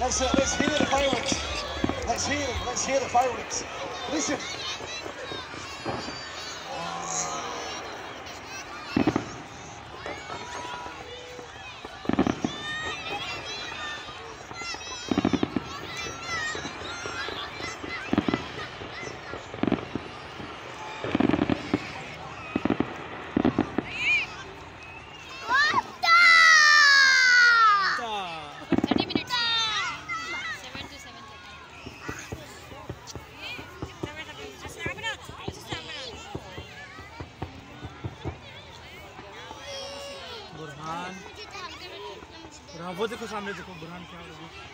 Let's, uh, let's hear the fireworks. Let's hear them. Let's hear the fireworks. Listen. Burhan वो देखो सामने देखो बुरहान क्या हो रहा है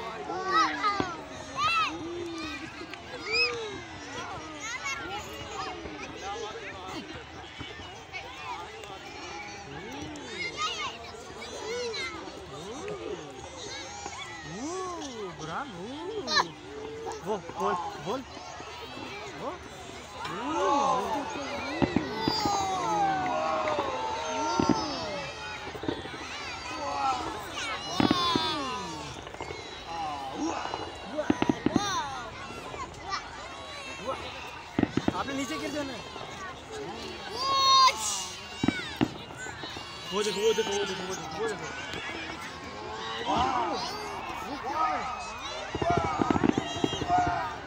ooh. वो बोल बोल वो आपने नीचे गिर जाना है वो देखो वो देखो वो देखो वो देखो वो देखो わあ!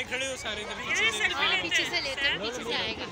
सारे खड़े हो सारे पीछे से लेते हैं। पीछे से आएगा।